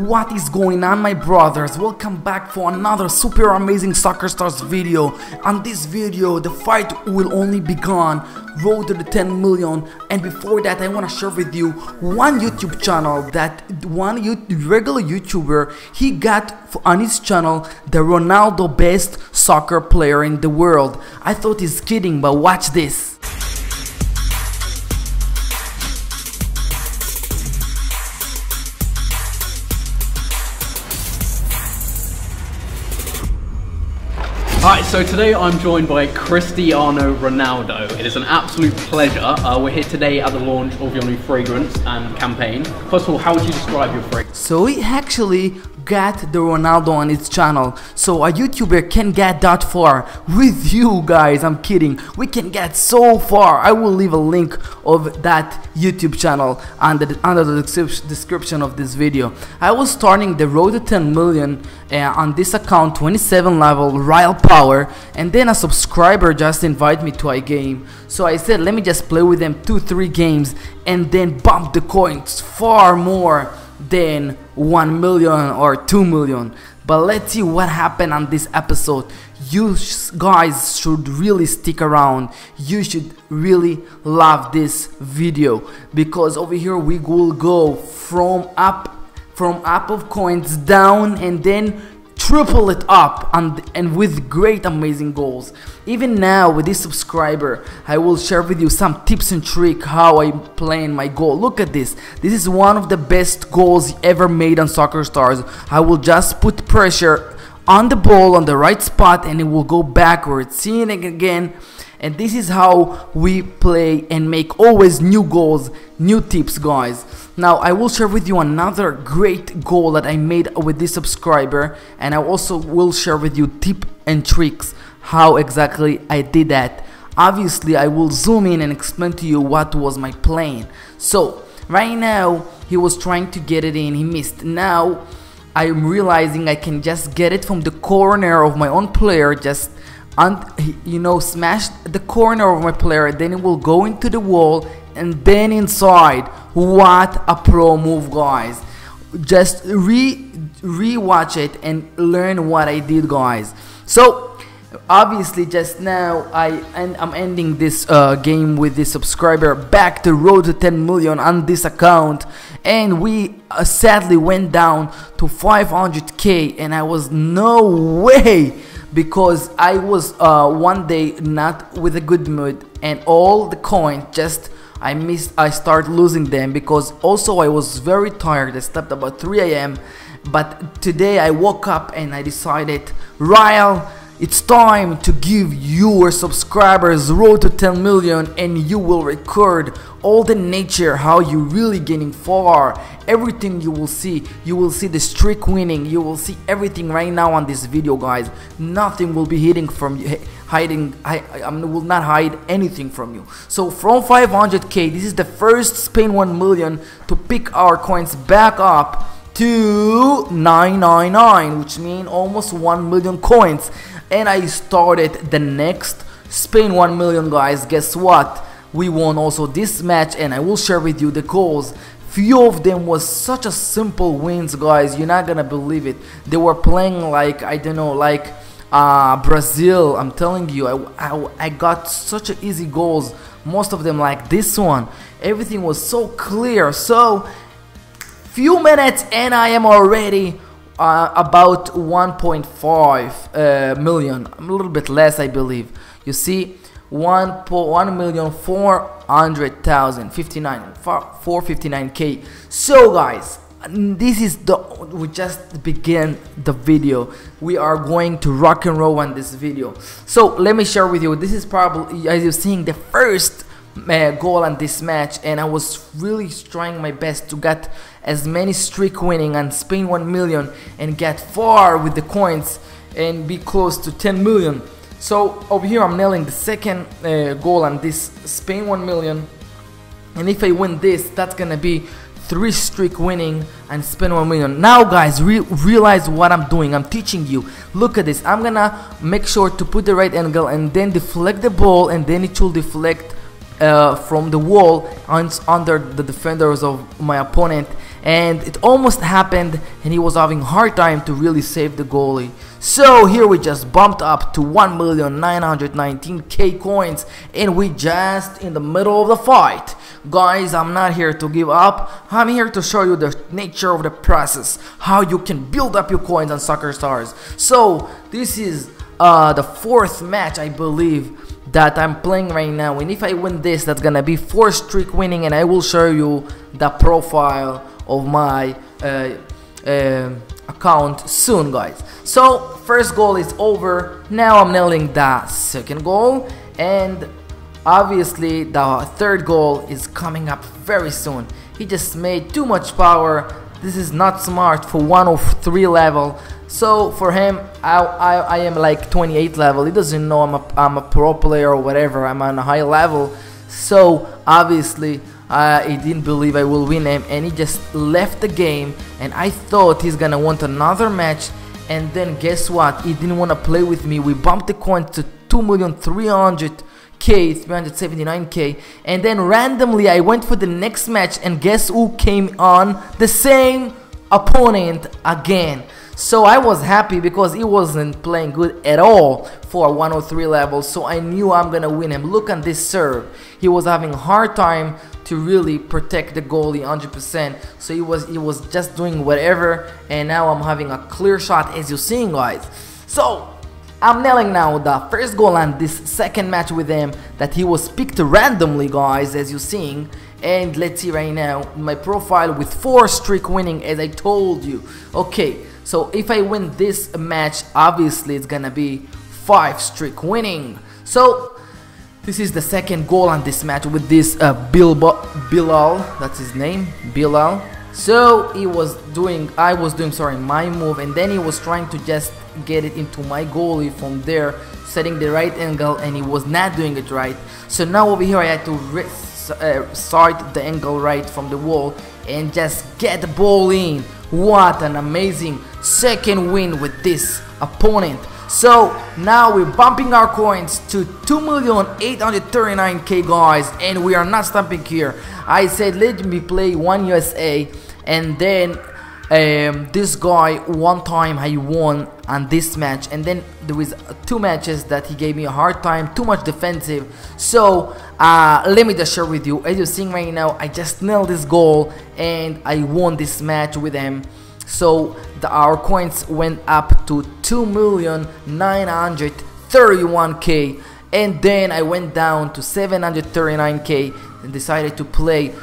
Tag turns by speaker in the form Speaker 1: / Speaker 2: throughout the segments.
Speaker 1: What is going on my brothers? Welcome back for another super amazing Soccer Stars video. On this video the fight will only begun, road to the 10 million and before that I want to share with you one YouTube channel that one regular YouTuber he got on his channel the Ronaldo best soccer player in the world. I thought he's kidding but watch this.
Speaker 2: Alright, so today I'm joined by Cristiano Ronaldo. It is an absolute pleasure. Uh, we're here today at the launch of your new fragrance and campaign. First of all, how would you describe your fragrance?
Speaker 1: So he actually get the Ronaldo on its channel. So a YouTuber can get that far with you guys. I'm kidding. We can get so far. I will leave a link of that YouTube channel under the, under the description of this video. I was starting the road to 10 million uh, on this account 27 level Royal Power and then a subscriber just invited me to a game. So I said let me just play with them 2-3 games and then bump the coins far more than 1 million or 2 million. But let's see what happened on this episode. You guys should really stick around. You should really love this video because over here we will go from up from up of coins down and then triple it up and, and with great amazing goals. Even now with this subscriber I will share with you some tips and trick how I plan my goal. Look at this. This is one of the best goals ever made on soccer stars. I will just put pressure on the ball on the right spot and it will go backwards. Seeing it again. And this is how we play and make always new goals new tips guys now I will share with you another great goal that I made with this subscriber and I also will share with you tip and tricks how exactly I did that. Obviously I will zoom in and explain to you what was my plan. So right now he was trying to get it in. He missed. Now I'm realizing I can just get it from the corner of my own player just and you know smash the corner of my player then it will go into the wall and then inside what a pro move guys. Just re rewatch it and learn what I did guys. So obviously just now I and I'm ending this uh, game with this subscriber back to road to 10 million on this account. And we uh, sadly went down to 500k and I was no way because I was uh, one day not with a good mood. And all the coin just I missed I start losing them because also I was very tired. I slept about 3 a.m but today I woke up and I decided Rael it's time to give your subscribers road to 10 million and you will record all the nature how you really getting far. Everything you will see you will see the streak winning. You will see everything right now on this video guys. Nothing will be hiding from you hiding I, I, will not hide anything from you. So from 500k this is the first Spain 1 million to pick our coins back up to 999 which means almost 1 million coins and I started the next Spain 1 million guys. Guess what? We won also this match and I will share with you the goals. Few of them was such a simple wins guys. You're not gonna believe it. They were playing like I don't know like uh, Brazil. I'm telling you I, I, I got such easy goals. Most of them like this one. Everything was so clear. So few minutes and I am already uh, about 1.5 uh, million, a little bit less, I believe. You see, 1, 1 million 400,000, 59, 459k. So, guys, this is the we just begin the video we are going to rock and roll on this video so let me share with you this is probably as you're seeing the first uh, goal on this match and I was really trying my best to get as many streak winning and Spain 1 million and get far with the coins and be close to 10 million. So over here I'm nailing the second uh, goal on this Spain 1 million. And if I win this that's gonna be three streak winning and Spain 1 million. Now guys re realize what I'm doing. I'm teaching you. Look at this. I'm gonna make sure to put the right angle and then deflect the ball and then it will deflect uh, from the wall under the defenders of my opponent. And it almost happened and he was having hard time to really save the goalie. So here we just bumped up to 1,919k coins and we just in the middle of the fight. Guys I'm not here to give up. I'm here to show you the nature of the process how you can build up your coins on soccer stars. So this is uh, the fourth match I believe that I'm playing right now. And if I win this that's gonna be four streak winning and I will show you the profile of my uh, uh, account soon guys. So first goal is over. Now I'm nailing the second goal. And obviously the third goal is coming up very soon. He just made too much power. This is not smart for 103 level so for him I, I, I am like 28 level. He doesn't know I'm a, I'm a pro player or whatever. I'm on a high level. So obviously uh, he didn't believe I will win him and he just left the game and I thought he's gonna want another match and then guess what? He didn't want to play with me. We bumped the coin to 2,300 K, 379k, and then randomly I went for the next match, and guess who came on? The same opponent again. So I was happy because he wasn't playing good at all for 103 level, so I knew I'm gonna win him. Look at this serve. He was having a hard time to really protect the goalie 100%. So he was he was just doing whatever, and now I'm having a clear shot as you're seeing, guys. So I'm nailing now the first goal and this second match with him that he was picked randomly guys as you're seeing and let's see right now my profile with 4 streak winning as I told you okay so if I win this match obviously it's gonna be 5 streak winning. So this is the second goal on this match with this uh, Bilbo Bilal that's his name Bilal. So he was doing I was doing sorry my move and then he was trying to just get it into my goalie from there setting the right angle and he was not doing it right. So now over here I had to uh, start the angle right from the wall and just get the ball in what an amazing second win with this opponent so now we're bumping our coins to 2,839k guys and we are not stopping here. I said let me play one USA and then um, this guy one time he won on this match and then there was two matches that he gave me a hard time too much defensive. So uh, let me just share with you. As you're seeing right now I just nailed this goal and I won this match with him. So the, our coins went up to 2,931k and then I went down to 739k and decided to play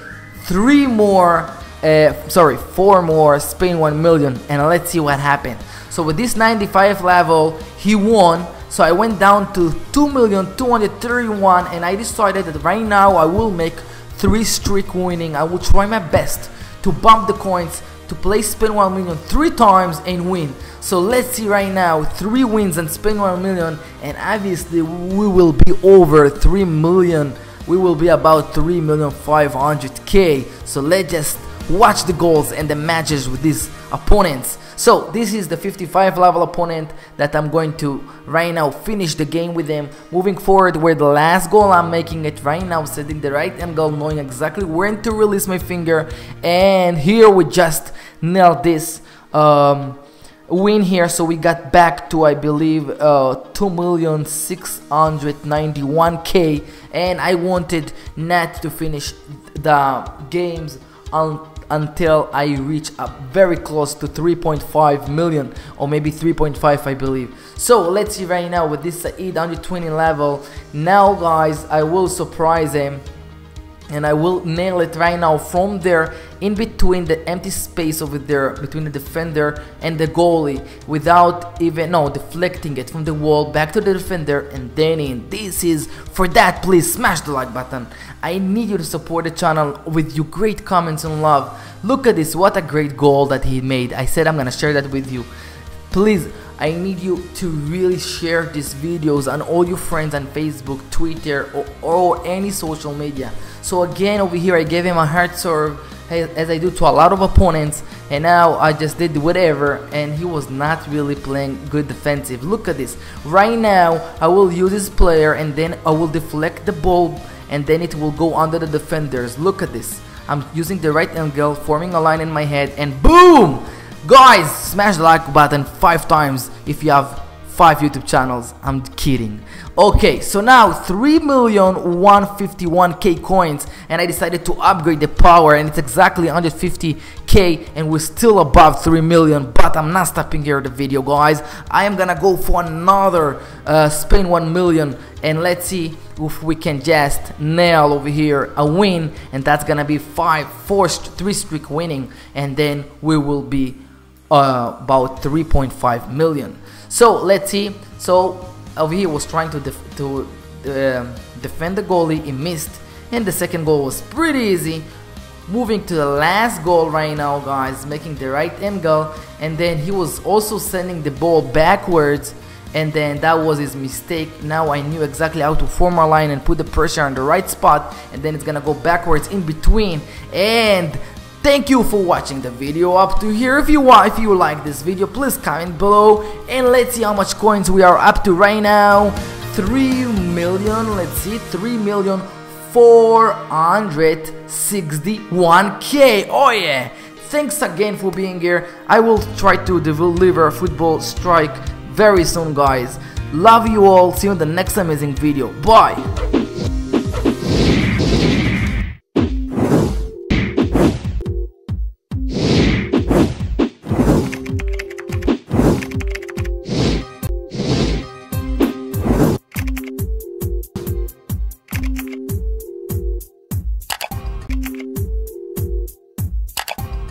Speaker 1: three more uh, sorry, four more Spain 1 million, and let's see what happened. So with this 95 level, he won. So I went down to 2,231 and I decided that right now I will make three streak winning. I will try my best to bump the coins to play Spain 1 million three times and win. So let's see right now, three wins and Spain 1 million and obviously we will be over 3 million. We will be about 3 million 500k. So let's just watch the goals and the matches with these opponents. So this is the 55 level opponent that I'm going to right now finish the game with him. Moving forward where the last goal I'm making it right now setting the right angle knowing exactly when to release my finger and here we just nailed this um, win here so we got back to I believe uh, 2,691k and I wanted Nat to finish the games on until I reach up very close to 3.5 million or maybe 3.5 I believe. So let's see right now with this 820 level. Now guys I will surprise him and I will nail it right now from there in between the empty space over there between the defender and the goalie without even no deflecting it from the wall back to the defender and then in. This is for that please smash the like button. I need you to support the channel with your great comments and love. Look at this what a great goal that he made. I said I'm gonna share that with you. Please I need you to really share these videos on all your friends on Facebook, Twitter, or, or any social media. So again, over here, I gave him a hard serve as I do to a lot of opponents and now I just did whatever and he was not really playing good defensive. Look at this. Right now I will use this player and then I will deflect the ball and then it will go under the defenders. Look at this. I'm using the right angle forming a line in my head and boom guys smash the like button five times if you have five YouTube channels. I'm kidding. Okay, so now 3,151k coins and I decided to upgrade the power and it's exactly 150k and we're still above 3 million but I'm not stopping here the video guys. I am gonna go for another uh, Spain 1 million and let's see if we can just nail over here a win and that's gonna be five, four, three streak winning and then we will be uh, about 3.5 million. So let's see. So over here was trying to def to uh, defend the goalie. He missed, and the second goal was pretty easy. Moving to the last goal right now, guys, making the right angle, and then he was also sending the ball backwards and then that was his mistake now I knew exactly how to form a line and put the pressure on the right spot and then it's gonna go backwards in between and Thank you for watching the video up to here. If you want, if you like this video, please comment below and let's see how much coins we are up to right now. 3 million, let's see, 3 million 461k. Oh yeah. Thanks again for being here. I will try to deliver football strike very soon guys. Love you all. See you in the next amazing video. Bye.